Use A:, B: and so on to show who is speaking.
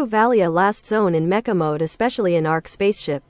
A: True Valia last zone in mecha mode especially in Arc spaceship.